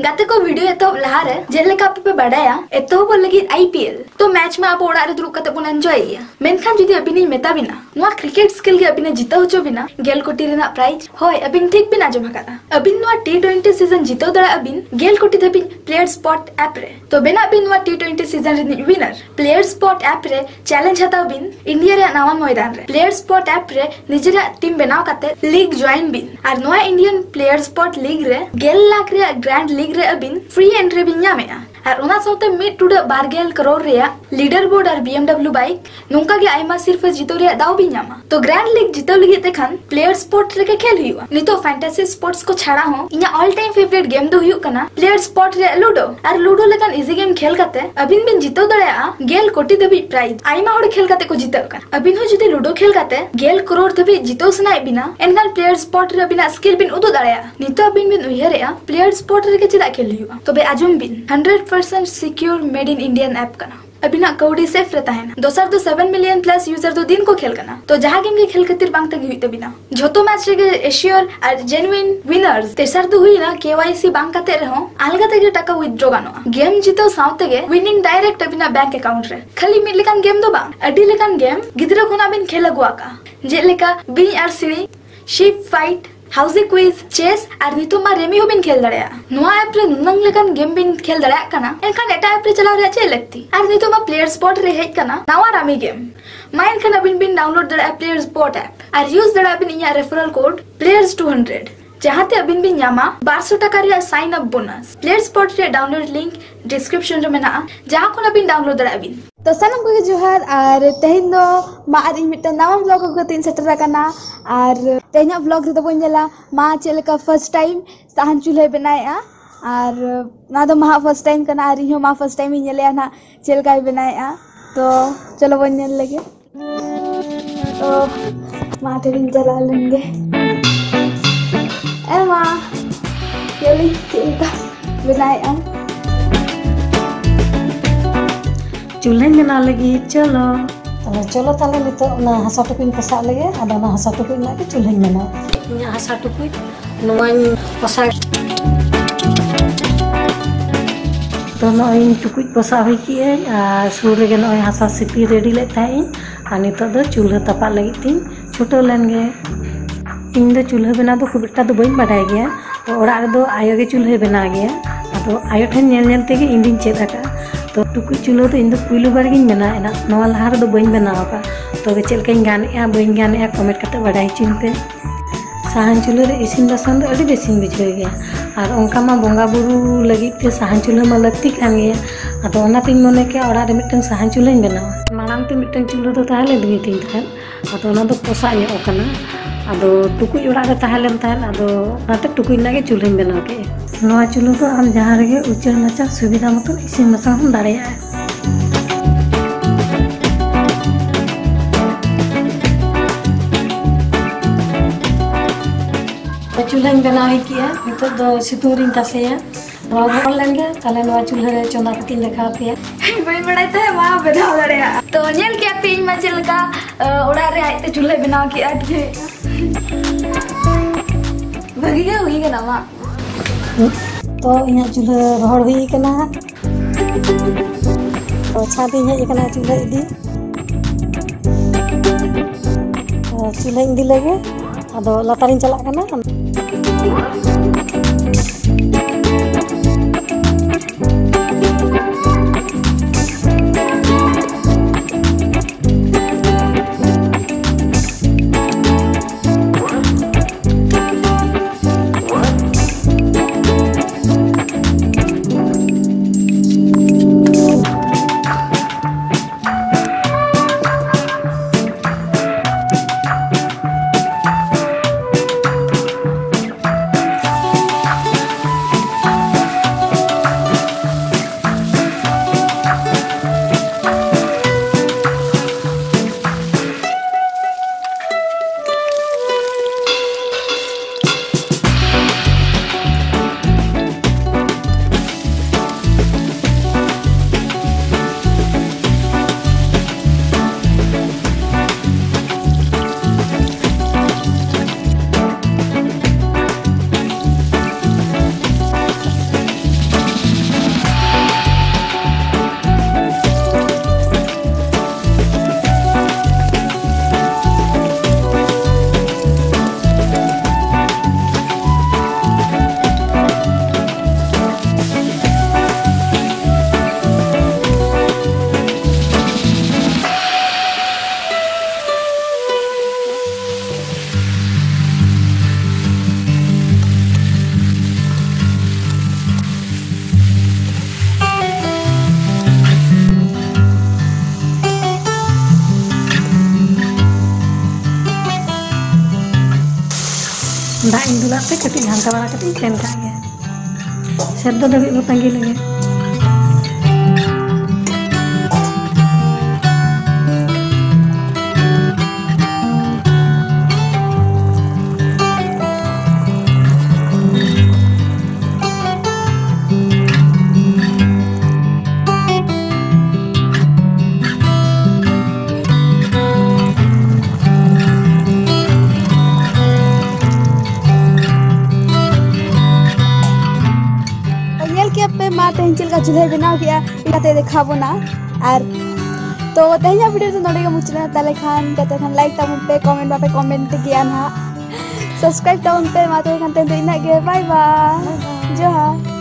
गाते को वीडियो एतोब लहारे जेलेका पे बड़ाया एतोब लगी आईपीएल तो मैच में आप ओड़ा रे दुरुक कते बन एंजॉय या। मेनखान जुदी अबिनी मेता बिना, नुआ क्रिकेट स्किल के अबिने जिता होचो बिना, गेल कोटी रेना प्राइज होय अबिन ठीक बिना जमा करा अबिन नुआ टी20 सीज़न जितो दड़ा अबिन गेल कोटी धबिन प्लेयर स्पॉट ऐप रे। तो बेना अबिन नुआ टी20 सीज़न रे विनर प्लेयर स्पॉट ऐप रे चैलेंज हता अबिन इंडिया रे नावा मैदान रे। प्लेयर स्पॉट ऐप रे निजरा टीम बनाव कते लीग ज्वाइन बिन। और नुआ इंडियन प्लेयर स्पॉट लीग रे, गेल लाख रे ग्रैंड लीग ᱵᱤᱜᱽ ᱨᱮ ᱟᱹᱵᱤᱱ ᱯᱷᱨᱤ ᱮᱱᱴᱨᱤ ᱵᱤᱱ ᱧᱟᱢᱮᱜᱼᱟ मिट करोड़ लीडर बोर्ड और बीएमडब्ल्यू बैक नौका सिरफे जितों दाव भी नामा। तो ग्रैंड लीग जितों लगे खान प्लेयर स्पोर्ट रे खेल नित फैंटासी स्पोर्ट्स को छाड़ा हो इन ऑल टाइम फेवरेट गेम दो प्लेयर स्पोर्ट लुडो लूडो और लूडो लेकिन इजी गेम खेल करते अभी बिन जितो दड़ा कोटी धाबी प्राइज आई खेल करते को जितक अभी जुदी लूडो खेल करते गेल करोड़ धाबी जितो सना बिना एनखान प्लेयर स्पोर्ट स्किल बिन उदू दड़ा नित अभी बिन उ प्लेयर स्पोर्ट रे खेल तबे आज़म बिन hundred percent secure made in Indian app का अभी ना कौड़ी सेफ़ रहता है ना। दोसर दो सेवन मिलियन प्लस यूज़र तो दिन को खेल करना। तो जहाँ गेम के खेल खातिर बांग तक हुई तो बिना जो तो मैच रहेगा एशियर और जेनुइन विनर्स तेसर तो हुई ना के वाई सी बांग करते रहो। अलग तक टाका विथड्रॉ गानो गेम जीतो साउते गे विनिंग डायरेक्ट अभी ना बैंक अकाउंट रे खाली मिल लेकान गेम दो बांग। अडी लेकान गेम गिद्रो खुना बिन खेल अगुआ का। जेलेका बी आर सिणी ship fight housie quiz chess और नितमा रेमी हो खेल दड़या नुआ ऐप गेम बिन खेल दड़या एनखान एटा ऐप चलाव चे लगती और नितो प्लेयर स्पॉट रे नवा रामी गेम माइन खाना बिन बिन download player player spot app और यूज़ दड़या बिन इया रेफरल कोड प्लेयर्स 200 जहाँ ते अबिन बिन यामा 1200 टका रे sign up bonus player spot download link description मेना, जहाँ खुना बिन डाउनलोड बिन तो सनम को जोहार और तेहन मा मिटन नवा ब्लॉग को तीन सेटर और तेहना ब्लॉग रे तो बन जला, मा चेलका फ़र्स्ट टाइम साहन चूल्हे बनाया और ना तो मा फ़र्स्ट टाइम कना और मा फ़र्स्ट टाइम बनाया तो चलो बन लगे। तो मा चला Emma, Yuli, Cinta, Benaya. Julen kenal lagi Cholo. Nah, cholo tali itu nah satu kuing pesak ada nah satu kuing Julen kenal. Nah satu kuing nuan pesak. Tonoin cukup pesak lagi ya. Kan oh yang eh, ah, asal sipir ready letain. Ani tado Cholo tapak lagi tin. Cholo lenge. इन चूल्हे बना खूब एक तो बढ़ाई गया। तो आयो के चूल्हे बना गया। तो आयो ठनते इन दी चेद तो टुकुज चूल्हे तो इन पुलू बारे बना लहा बी बनाव का तब तो चलका गान बी गान कमेंट करते बढ़ाई चुनपे सहान चूल्हे इसी बसान बस बुझे और उनकामा बंगा बुते सहान चूल्हे में लगती अदोते मन के अड़े मिट्टन सहान चूल्हे बनावा माड़ते मिट्टन चूल्हे तो दुनिया तीन तहत अदा पोसा ᱟᱫᱚ ᱴᱩᱠᱩᱡ ᱚᱲᱟᱜ ᱨᱮ ᱛᱟᱦᱮᱸ ᱞᱮᱱ ᱛᱟᱦᱮᱸᱫ ᱟᱫᱚ ᱚᱱᱟᱛᱮ ᱴᱩᱠᱩᱡ ᱨᱮᱱᱟᱜ ᱜᱮ ᱪᱩᱞᱦᱟᱹᱧ ᱵᱮᱱᱟᱣ ᱠᱮᱫᱼᱟ ᱱᱚᱣᱟ ᱪᱩᱞᱦᱟᱹ ᱫᱚ ᱟᱢ ᱡᱟᱦᱟᱸ ᱨᱮᱜᱮ ᱩᱪᱟᱹᱲ ᱢᱟᱪᱟ ᱥᱩᱵᱤᱫᱷᱟ ᱢᱚᱛᱚ ᱤᱥᱤᱱ ᱵᱟᱥᱟᱝ ᱦᱚᱢ ᱫᱟᱲᱮᱭᱟᱜᱼᱟ चूल्हाᱧ ᱵᱮᱱᱟᱣ ᱠᱮᱜᱼᱟ ᱱᱤᱛᱚᱜ ᱫᱚ ᱥᱤᱛᱩᱝ ᱨᱤᱧ ᱛᱟᱥᱮᱭᱟ ᱱᱚᱣᱟ ᱜᱚᱨᱚᱢ ᱞᱮᱱ ᱜᱮ ᱛᱟᱦᱞᱮ ᱱᱚᱣᱟ ᱪᱩᱞᱦᱟᱹ ᱨᱮ ᱪᱚᱸᱫᱟ ᱠᱟᱛᱮᱧ ᱫᱮᱠᱷᱟᱣ ᱯᱮᱭᱟ ᱵᱟᱹᱧ ᱵᱟᱲᱟᱭ ᱛᱟᱦᱮᱸ ᱵᱟᱝ ᱵᱮᱱᱟᱣ ᱫᱟᱲᱮᱭᱟᱜᱼᱟ ᱛᱚ ᱧᱮᱞ ᱠᱮᱜᱼᱟ ᱯᱮ ᱤᱧ ᱢᱟ ᱪᱮᱫ ᱞᱮᱠᱟ ᱚᱲᱟᱜ ᱨᱮ ᱟᱡᱛᱮ ᱪᱩᱞᱦᱟᱹ ᱵᱮᱱᱟᱣ ᱠᱮᱜᱼᱟ ᱴᱷᱤᱠ Hai, berikutnya nama tohnya juga hori, kenangan terus hatinya juga ini, hai, sudah indi eh, lego atau latari celaka, namun. Dah indulah, ya? saya ketinggalan kamera ketinggalan kaya. Saya tu dah bingung tanggilnya. ᱛᱮᱦᱮᱧ ᱪᱮᱫ ᱞᱮᱠᱟ ᱪᱩᱞᱦᱟᱹᱭ ᱵᱮᱱᱟᱣ ᱠᱮᱜᱼᱟ ᱪᱮᱠᱟᱛᱮ ᱫᱮᱠᱷᱟᱵᱚᱱᱟ ᱟᱨ ᱛᱚ ᱛᱮᱦᱮᱧᱟᱜ video ᱫᱚ ᱱᱚᱰᱮ ᱜᱮ ᱢᱩᱪᱟᱹᱫ ᱛᱟᱞᱮ ᱠᱷᱟᱱ ᱡᱟᱛᱮ ᱠᱷᱟᱱ ᱞᱟᱭᱤᱠ ᱛᱟᱵᱚᱱ ᱯᱮ ᱠᱚᱢᱮᱱᱴ ᱵᱟᱯᱮ ᱠᱚᱢᱮᱱᱴ ᱜᱮᱭᱟ ᱱᱟᱦᱟᱜ सब्सक्राइब टाउन पे माता खान तेन इना के बाय बाय जोहार